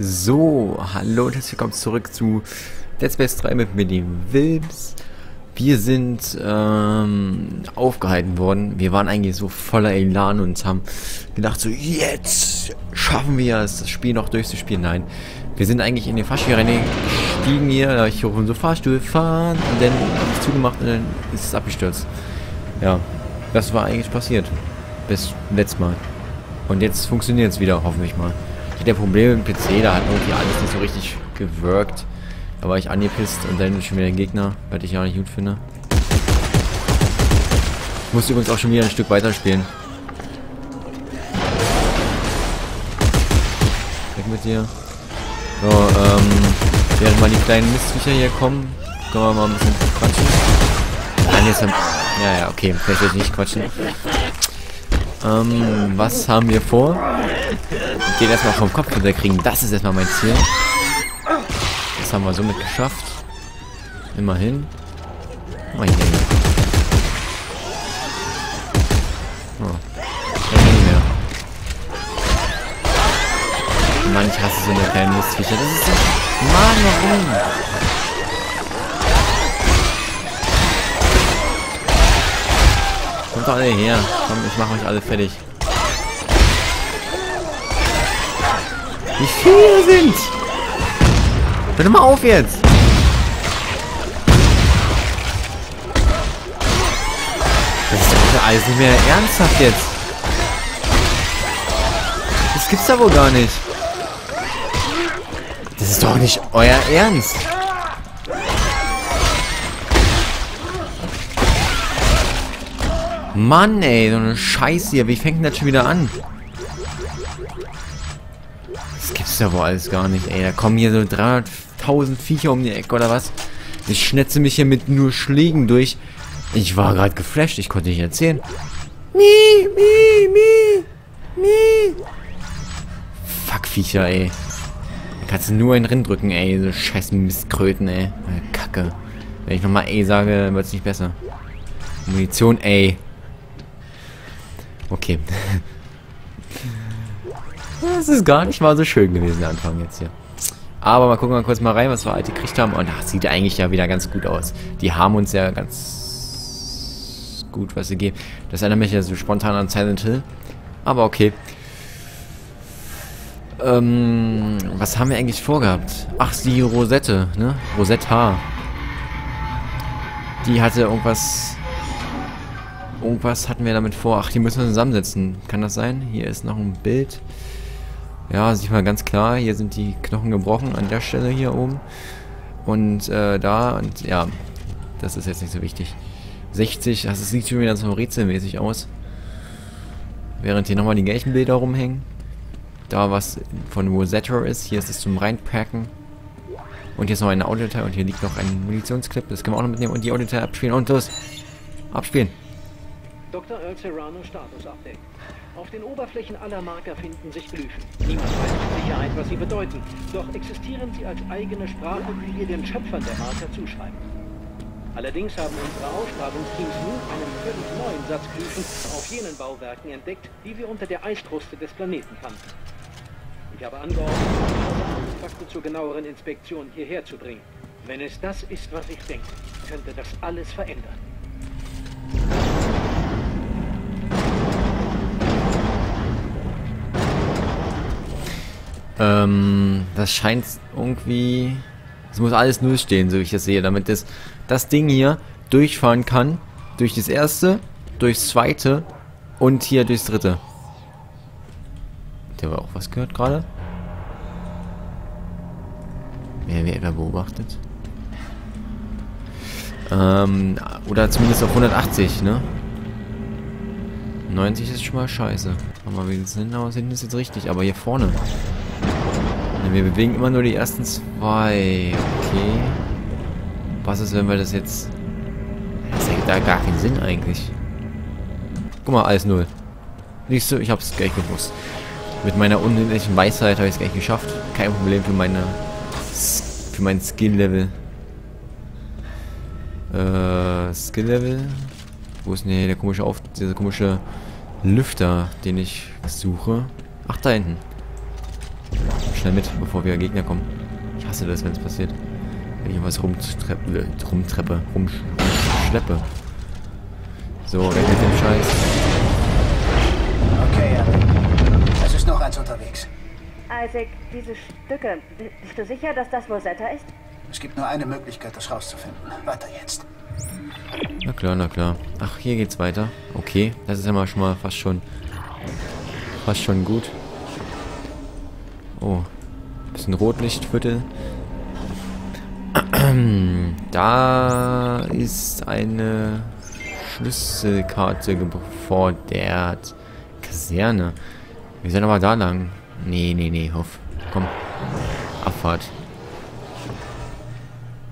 So, hallo und herzlich willkommen zurück zu Dead Space 3 mit mir, dem Wilms. Wir sind ähm, aufgehalten worden. Wir waren eigentlich so voller Elan und haben gedacht so, jetzt schaffen wir es, das Spiel noch durchzuspielen. Nein, wir sind eigentlich in den Fahrstuhl reingestiegen hier, da ich hoch so Fahrstuhl fahren und dann habe ich zugemacht und dann ist es abgestürzt. Ja, das war eigentlich passiert. Bis letztes Mal. Und jetzt funktioniert es wieder, hoffentlich mal. Ich hatte Probleme mit dem PC, da hat irgendwie alles nicht so richtig gewirkt. Da war ich angepisst und dann schon wieder ein Gegner, was ich ja nicht gut finde. Ich musste übrigens auch schon wieder ein Stück weiterspielen. Weg mit dir. So, ähm, während mal die kleinen Mistviecher hier kommen, können wir mal ein bisschen quatschen. Nein, jetzt haben, ja, ja, okay, vielleicht nicht quatschen. Ähm, was haben wir vor? Den erstmal vom Kopf kriegen. Das ist erstmal mein Ziel. Das haben wir somit geschafft. Immerhin. Hier. Oh. Nicht. Mann, ich hasse so eine kleine Mistviecher. Das ist so... Mann, warum? Kommt doch alle her. Komm, ich mache euch alle fertig. Wie viele sind? Hör mal auf jetzt. Das ist doch alles nicht mehr ernsthaft jetzt. Das gibt's da wohl gar nicht. Das ist doch nicht euer Ernst. Mann, ey, so eine Scheiße hier. Wie fängt denn das schon wieder an? Gibt's ja wohl alles gar nicht, ey. Da kommen hier so 300.000 Viecher um die Ecke, oder was? Ich schnetze mich hier mit nur Schlägen durch. Ich war gerade geflasht. Ich konnte nicht erzählen. Mi, mi, mi, mi. Fuck, Viecher, ey. Da kannst du nur einen Rind drücken, ey. So scheiß Mistkröten, ey. Kacke. Wenn ich nochmal ey sage, wird's nicht besser. Munition, ey. Okay. Das ist gar nicht mal so schön gewesen, der Anfang jetzt hier. Aber mal gucken wir kurz mal rein, was wir halt gekriegt haben. Und das sieht eigentlich ja wieder ganz gut aus. Die haben uns ja ganz gut was sie geben. Das erinnert mich ja so spontan an Silent Hill. Aber okay. Ähm, was haben wir eigentlich vorgehabt? Ach, die Rosette, ne? Rosetta. Die hatte irgendwas Irgendwas hatten wir damit vor. Ach, die müssen wir zusammensetzen. Kann das sein? Hier ist noch ein Bild. Ja, sieht man ganz klar. Hier sind die Knochen gebrochen an der Stelle hier oben. Und äh, da und ja, das ist jetzt nicht so wichtig. 60, das sieht schon wieder so rätselmäßig aus. Während hier nochmal die gleichen Bilder rumhängen. Da was von Rosetta ist. Hier ist es zum Reinpacken. Und hier ist noch eine Audiodatei und hier liegt noch ein Munitionsclip. Das können wir auch noch mitnehmen und die Audiodatei abspielen. Und los! Abspielen! Dr. Earl Serrano Status Update. Auf den Oberflächen aller Marker finden sich Glyphen. Niemand weiß mit Sicherheit, was sie bedeuten, doch existieren sie als eigene Sprache, die wir den Schöpfern der Marker zuschreiben. Allerdings haben unsere Ausgrabungsteams nun einen völlig neuen Satz Glyphen auf jenen Bauwerken entdeckt, die wir unter der Eiskruste des Planeten fanden. Ich habe angeordnet, Artefakte zur genaueren Inspektion hierher zu bringen. Wenn es das ist, was ich denke, könnte das alles verändern. Ähm, das scheint irgendwie... Es muss alles null stehen, so wie ich das sehe, damit das, das Ding hier durchfahren kann. Durch das erste, durchs zweite und hier durchs dritte. Der war auch was gehört gerade? Wer wer da beobachtet? Ähm, oder zumindest auf 180, ne? 90 ist schon mal scheiße. Aber wir sind aus hinten ist jetzt richtig, aber hier vorne. Wir bewegen immer nur die ersten zwei. Okay. Was ist, wenn wir das jetzt... Das ergibt da gar keinen Sinn eigentlich. Guck mal, alles null. Siehst du, ich hab's gleich gewusst. Mit meiner unendlichen Weisheit habe ich es gleich geschafft. Kein Problem für meine... Für mein Skill-Level. Äh, Skill-Level? Wo ist denn hier der komische Auf... Dieser komische Lüfter, den ich suche? Ach, da hinten. Schnell mit, bevor wir Gegner kommen. Ich hasse das, wenn es passiert. Wenn ich was rumtreppe, rumtreppe, rumschleppe. So, weg mit dem Scheiß. Okay, ja. Es ist noch eins unterwegs. Isaac, diese Stücke, bist du sicher, dass das Rosetta ist? Es gibt nur eine Möglichkeit, das rauszufinden. Weiter jetzt. Na klar, na klar. Ach, hier geht's weiter. Okay, das ist ja mal schon mal fast schon fast schon gut. Oh, bisschen Rotlichtviertel. Da ist eine Schlüsselkarte gefordert. Kaserne. Wir sind aber da lang. Nee, nee, nee, hoff. Komm. Abfahrt.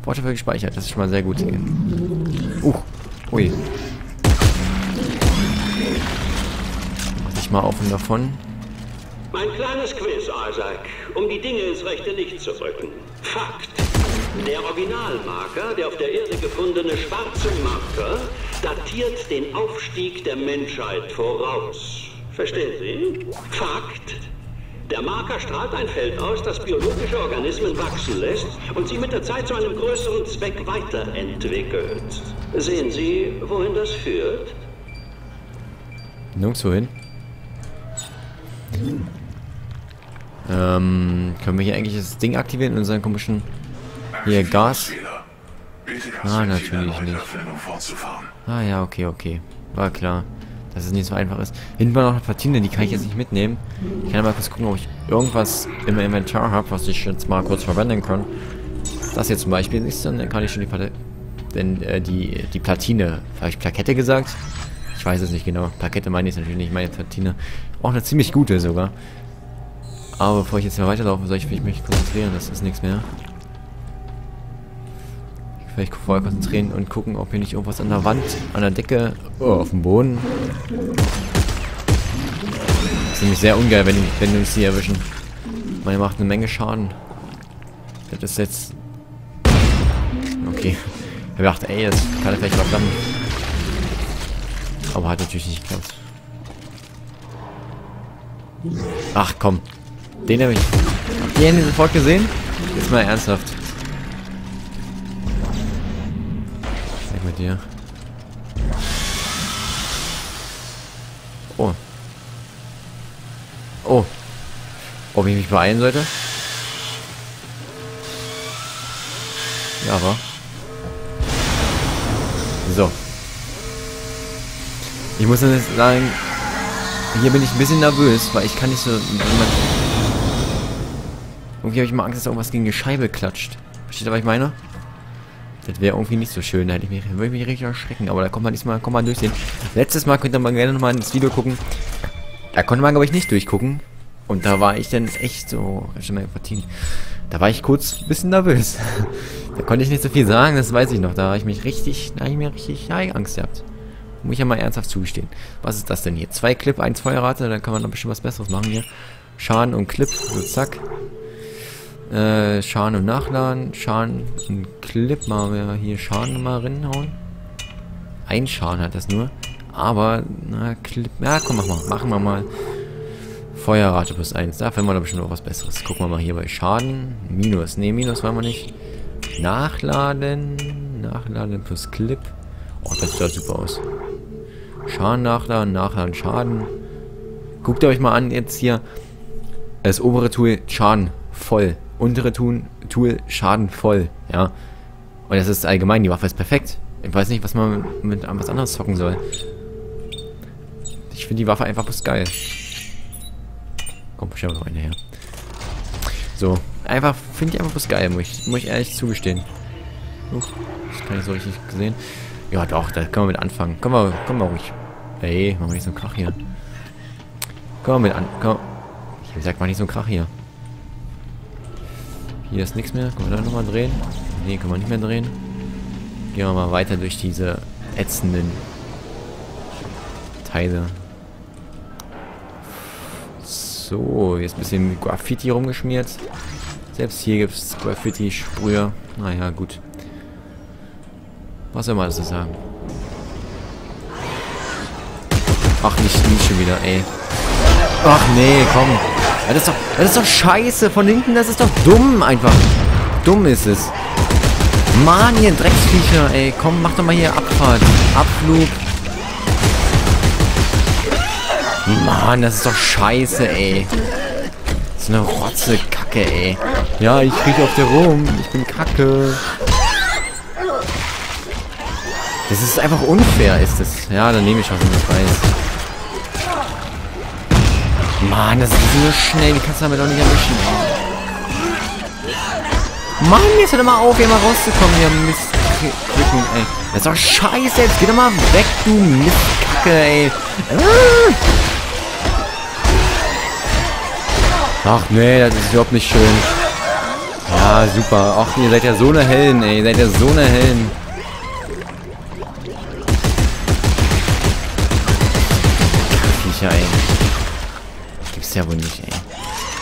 Worte für gespeichert, das ist schon mal sehr gut. Uh, ui. Mach dich mal auf und davon. Mein kleines Quiz, Isaac, um die Dinge ins rechte Licht zu rücken. Fakt. Der Originalmarker, der auf der Erde gefundene schwarze Marker, datiert den Aufstieg der Menschheit voraus. Verstehen Sie? Fakt. Der Marker strahlt ein Feld aus, das biologische Organismen wachsen lässt und sie mit der Zeit zu einem größeren Zweck weiterentwickelt. Sehen Sie, wohin das führt? Nirgendwo hin. Ähm, können wir hier eigentlich das Ding aktivieren in unseren komischen... Hier, Gas? Ah, natürlich nicht. Ah ja, okay, okay. War klar, dass es nicht so einfach ist. Hinten war noch eine Platine, die kann ich jetzt nicht mitnehmen. Ich kann aber kurz gucken, ob ich irgendwas im Inventar habe, was ich jetzt mal kurz verwenden kann. Das hier zum Beispiel ist, dann kann ich schon die, Pla denn, äh, die, die Platine, habe ich Plakette gesagt? Ich weiß es nicht genau. Plakette meine ich natürlich nicht, meine Platine. Auch eine ziemlich gute sogar. Aber bevor ich jetzt mal weiterlaufe, soll ich mich konzentrieren, das ist nichts mehr. Vielleicht vorher konzentrieren und gucken, ob hier nicht irgendwas an der Wand, an der Decke, oh, auf dem Boden. Das ist nämlich sehr ungeil, wenn, wenn uns die erwischen. Man macht eine Menge Schaden. Das ist jetzt... Okay. Ich dachte, ey, das kann er vielleicht mal klappen. Aber hat natürlich nicht geklappt. Ach komm. Den habe ich... Habt ihr ihn sofort gesehen? Jetzt mal ernsthaft. Weg mit dir. Oh. Oh. Ob ich mich beeilen sollte? Ja, aber. So. Ich muss jetzt sagen, hier bin ich ein bisschen nervös, weil ich kann nicht so... Irgendwie habe ich mal Angst, dass irgendwas gegen die Scheibe klatscht. Versteht ihr, was ich meine? Das wäre irgendwie nicht so schön. Da hätte ich mich, würde ich mich richtig erschrecken. Aber da kommt man diesmal kommt man durchsehen. Letztes Mal könnt ihr mal gerne nochmal ins Video gucken. Da konnte man, glaube ich, nicht durchgucken. Und da war ich dann echt so... Da war ich kurz ein bisschen nervös. da konnte ich nicht so viel sagen, das weiß ich noch. Da habe ich mich richtig... Da habe ich mir richtig Angst gehabt. Muss ich ja mal ernsthaft zugestehen. Was ist das denn hier? Zwei Clip, eins Feuerrate, dann kann man noch bestimmt was Besseres machen hier. Schaden und Clip, so zack. Äh, Schaden und Nachladen, Schaden und Clip, mal wir hier Schaden mal reinhauen. Ein Schaden hat das nur. Aber, na, Clip, ja komm, mach mal, machen wir mal. Feuerrate plus 1, da finden wir doch bestimmt noch was Besseres. Gucken wir mal hier bei Schaden. Minus, ne, Minus wollen wir nicht. Nachladen, Nachladen plus Clip. Oh, das sieht super aus. Schaden nachladen, nachladen, Schaden. Guckt euch mal an, jetzt hier. Das obere Tool, Schaden voll. Untere Tool, Tool Schaden voll. Ja. Und das ist allgemein, die Waffe ist perfekt. Ich weiß nicht, was man mit, was anderes zocken soll. Ich finde die Waffe einfach bloß geil. Komm, stell mal eine her. So, einfach, finde ich einfach bloß geil, muss ich, muss ich ehrlich zugestehen. Uch, das kann ich so richtig gesehen. Ja, doch, da können wir mit anfangen. Können wir, können wir ruhig. Ey, machen wir nicht so einen Krach hier. Können wir mit an. Komm. Wie gesagt, mach nicht so einen Krach hier. Hier ist nichts mehr. Können wir da nochmal drehen? Ne, können wir nicht mehr drehen. Gehen wir mal weiter durch diese ätzenden Teile. So, jetzt ein bisschen Graffiti rumgeschmiert. Selbst hier gibt es Graffiti-Sprüher. Naja, gut. Was soll man dazu sagen? Ach, nicht, nicht schon wieder, ey. Ach, nee, komm. Das ist doch, das ist doch scheiße. Von hinten, das ist doch dumm einfach. Dumm ist es. Mann, ihr Drecksviecher, ey. Komm, mach doch mal hier Abfahrt. Abflug. Mann, das ist doch scheiße, ey. Das ist eine Rotze Kacke, ey. Ja, ich krieg auf der rum. Ich bin Kacke. Das ist einfach unfair, ist es. Ja, dann nehme ich was, wenn ich weiß. Mann, das ist so schnell. Wie kannst du damit auch nicht erwischen? Mann, jetzt hör doch mal auf, hier mal rauszukommen, hier Mistkricken, ey. Das ist doch scheiße, jetzt geh doch mal weg, du Mistkacke, ey. Ach nee, das ist überhaupt nicht schön. Ja, super. Ach, ihr seid ja so eine Hellen, ey. Ihr seid ja so eine Hellen. Gibt's ja wohl nicht,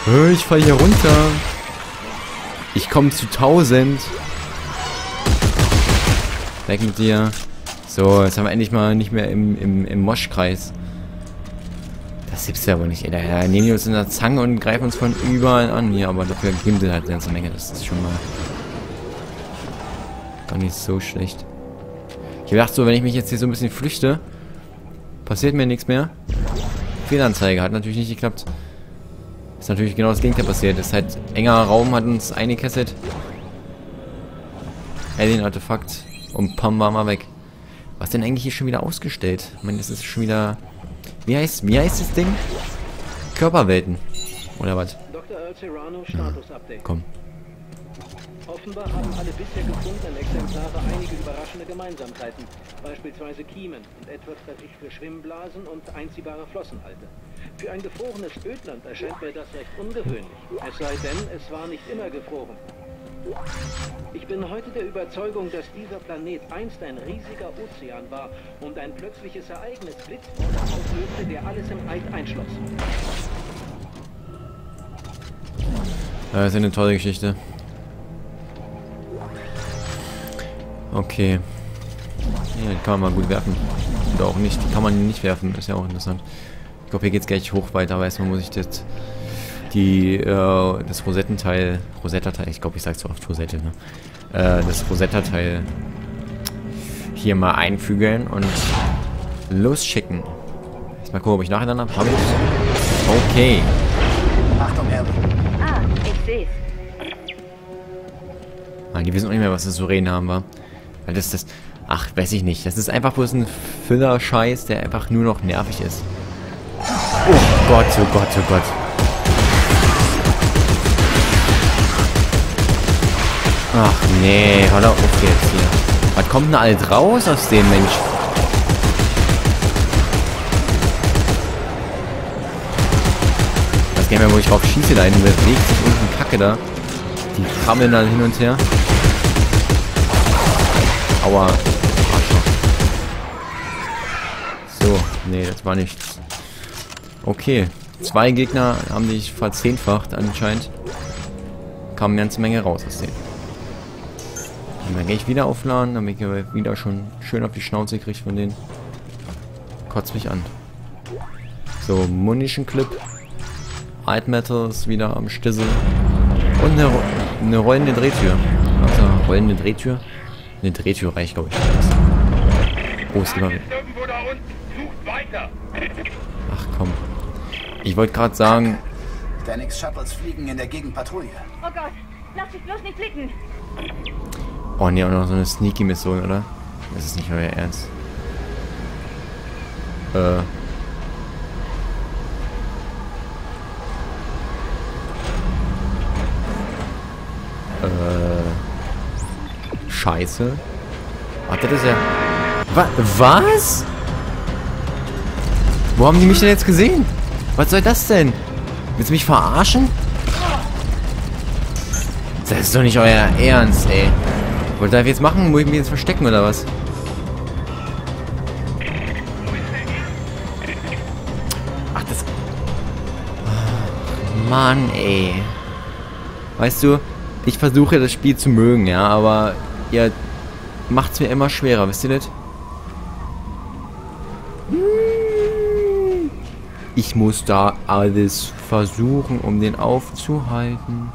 ey. Ich fall hier runter. Ich komme zu 1000. Weg mit dir. So, jetzt haben wir endlich mal nicht mehr im, im, im Moschkreis. Das gibt's ja wohl nicht, ey. Da nehmen die uns in der Zange und greifen uns von überall an hier, aber dafür geben sie halt eine ganze Menge. Das ist schon mal gar nicht so schlecht. Ich dachte so, wenn ich mich jetzt hier so ein bisschen flüchte, passiert mir nichts mehr. Fehlanzeige hat natürlich nicht geklappt. Ist natürlich genau das Gegenteil passiert. Ist halt enger Raum, hat uns eingekesselt. Alien-Artefakt. Und pam, war mal weg. Was denn eigentlich hier schon wieder ausgestellt? Ich meine, das ist schon wieder... Wie heißt, wie heißt das Ding? Körperwelten. Oder was? Dr. Earl Serrano, Status-Update. Komm. Offenbar haben alle bisher gefundenen Exemplare einige überraschende Gemeinsamkeiten, beispielsweise Kiemen und etwas, das ich für Schwimmblasen und einziehbare Flossen halte. Für ein gefrorenes Ödland erscheint mir das recht ungewöhnlich, es sei denn, es war nicht immer gefroren. Ich bin heute der Überzeugung, dass dieser Planet einst ein riesiger Ozean war und ein plötzliches Ereignis blitzvoll auslöste, der alles im Eid einschloss. Das ist eine tolle Geschichte. Okay. Ja, die kann man mal gut werfen. Oder auch nicht. Die kann man nicht werfen. Ist ja auch interessant. Ich glaube, hier geht es gleich hoch weiter, aber erstmal muss ich das die äh, das Rosettenteil, Rosetta-Teil, ich glaube, ich sage so oft Rosette, ne? Äh, das Rosetta-Teil hier mal einfügen und losschicken. Jetzt mal gucken, ob ich nacheinander habe. Hab ich? Okay. Achtung, Erwin. Ah, ich seh's. Nein, die wissen auch nicht mehr, was das Souverän haben war. Weil das das. Ach, weiß ich nicht. Das ist einfach bloß ein Filler-Scheiß, der einfach nur noch nervig ist. Oh Gott, oh Gott, oh Gott. Ach nee, hör doch auf jetzt hier. Was kommt denn alles raus aus dem Mensch? Nicht mehr, wo ich drauf schieße da hinten. Bewegt sich unten Kacke da. Die krammeln dann hin und her. Aua. So, nee, das war nichts. Okay. Zwei Gegner haben dich verzehnfacht anscheinend. Kam eine ganze Menge raus aus denen. Und dann gehe ich wieder aufladen, damit ich wieder schon schön auf die Schnauze kriege von denen. Kotzt mich an. So, Munition Clip. Alt Metal ist wieder am Stissel. Und eine, eine rollende Drehtür. Also, rollende Drehtür. Eine Drehtür reicht, glaube ich. Oh. Sucht weiter. Ach komm. Ich wollte gerade sagen, Phoenix Shuttles fliegen in der Gegend Patrouille. Oh Gott, lass dich bloß nicht blicken. oh ne, auch noch so eine Sneaky-Mission, oder? Das ist nicht euer Ernst. Äh. Äh. Scheiße. Warte, das ist ja. Wa was? Wo haben die mich denn jetzt gesehen? Was soll das denn? Willst du mich verarschen? Das ist doch nicht euer Ernst, ey. Wollt ihr das jetzt machen? Muss ich mich jetzt verstecken oder was? Ach, das... Ach, Mann, ey. Weißt du, ich versuche das Spiel zu mögen, ja, aber ihr macht's mir immer schwerer, wisst ihr das? Ich muss da alles versuchen, um den aufzuhalten.